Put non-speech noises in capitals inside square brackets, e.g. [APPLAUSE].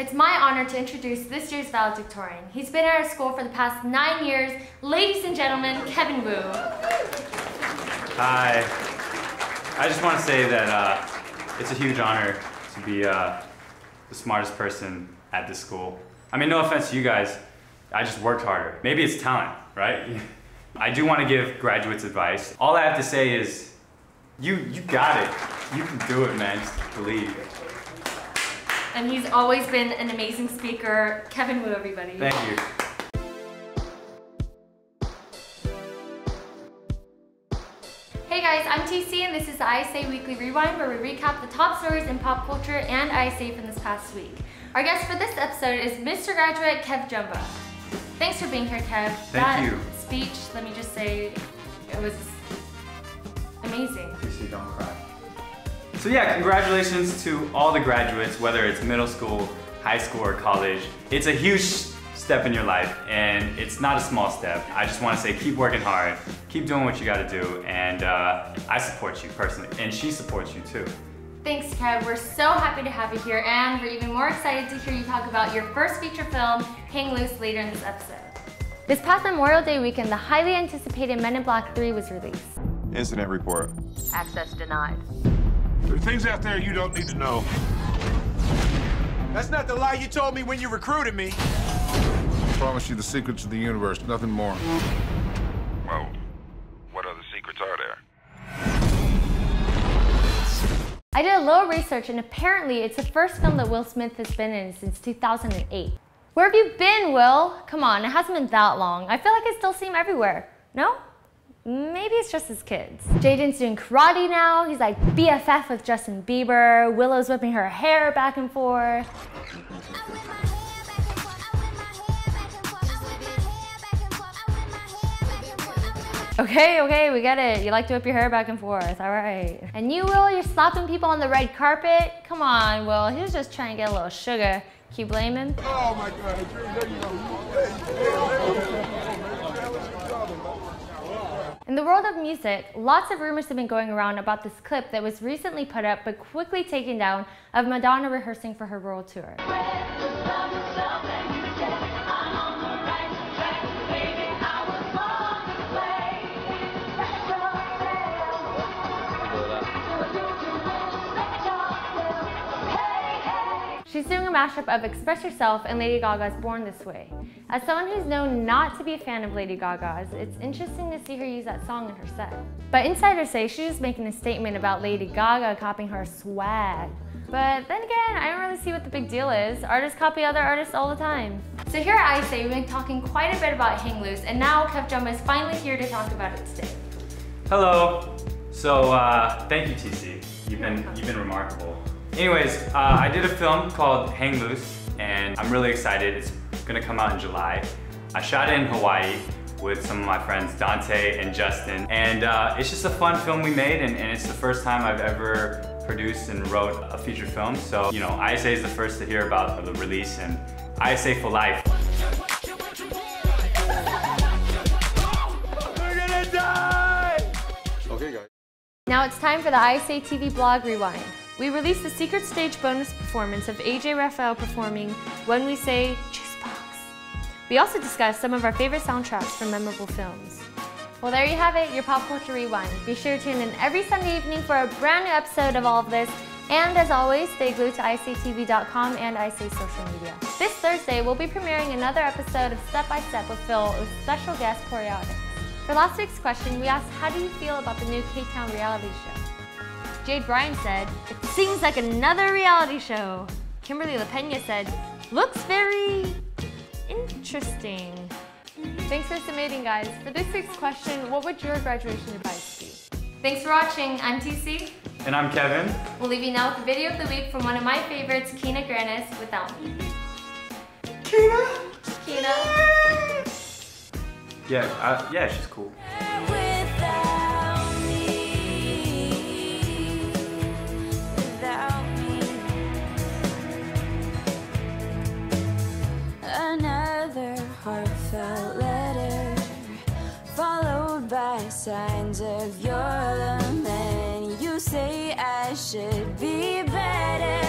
It's my honor to introduce this year's valedictorian. He's been at our school for the past nine years. Ladies and gentlemen, Kevin Wu. Hi. I just want to say that uh, it's a huge honor to be uh, the smartest person at this school. I mean, no offense to you guys, I just worked harder. Maybe it's talent, right? [LAUGHS] I do want to give graduates advice. All I have to say is, you, you got it. You can do it, man. Just believe. And he's always been an amazing speaker. Kevin Wu, everybody. Thank you. Hey guys, I'm TC and this is the ISA Weekly Rewind where we recap the top stories in pop culture and ISA from this past week. Our guest for this episode is Mr. Graduate Kev Jumba. Thanks for being here, Kev. Thank that you. speech, let me just say, it was amazing. TC, don't cry. So yeah, congratulations to all the graduates, whether it's middle school, high school, or college. It's a huge step in your life, and it's not a small step. I just want to say keep working hard, keep doing what you got to do, and uh, I support you personally, and she supports you too. Thanks, Kev. We're so happy to have you here, and we're even more excited to hear you talk about your first feature film, Hang Loose, later in this episode. This past Memorial Day weekend, the highly anticipated Men in Black 3 was released. Incident report. Access denied. There are things out there you don't need to know. That's not the lie you told me when you recruited me. I promise you the secrets of the universe, nothing more. Well, what other secrets are there? I did a little research, and apparently it's the first film that Will Smith has been in since 2008. Where have you been, Will? Come on, it hasn't been that long. I feel like I still see him everywhere. No? Maybe it's just his kids. Jaden's doing karate now. He's like BFF with Justin Bieber. Willow's whipping her hair back and forth. Okay, okay, we get it. You like to whip your hair back and forth, all right. And you, Will, you're slapping people on the red carpet? Come on, Will, he was just trying to get a little sugar. Can you blame him? Oh my God! In the world of music, lots of rumors have been going around about this clip that was recently put up but quickly taken down of Madonna rehearsing for her world tour. She's doing a mashup of Express Yourself and Lady Gaga's Born This Way. As someone who's known not to be a fan of Lady Gaga's, it's interesting to see her use that song in her set. But insiders say she's just making a statement about Lady Gaga copying her swag. But then again, I don't really see what the big deal is. Artists copy other artists all the time. So here at ISA, we've been talking quite a bit about Hang Loose, and now Kev Jumba is finally here to talk about it today. Hello. So uh, thank you, TC. You've been you've been remarkable. Anyways, uh, I did a film called Hang Loose, and I'm really excited. It's gonna come out in July. I shot it in Hawaii with some of my friends, Dante and Justin, and uh, it's just a fun film we made, and, and it's the first time I've ever produced and wrote a feature film. So, you know, ISA is the first to hear about the release, and ISA for life. Okay, guys. Now it's time for the ISA TV blog rewind. We released the secret stage bonus performance of AJ Rafael performing When We Say Juicebox. We also discussed some of our favorite soundtracks from memorable films. Well, there you have it, your pop culture rewind. Be sure to tune in every Sunday evening for a brand new episode of all of this. And as always, stay glued to ISAtv.com and ISA social media. This Thursday, we'll be premiering another episode of Step by Step with Phil with special guest Poreotics. For last week's question, we asked, how do you feel about the new K-Town reality show? Jade Bryan said, it seems like another reality show. Kimberly LaPena said, looks very interesting. Thanks for submitting, guys. For this week's question, what would your graduation advice be? Thanks for watching. I'm TC. And I'm Kevin. We'll leave you now with the video of the week from one of my favorites, Kina Grannis, Without Me. Kina? Kina. Yeah, uh, yeah, she's cool. by signs of your lament. You say I should be better.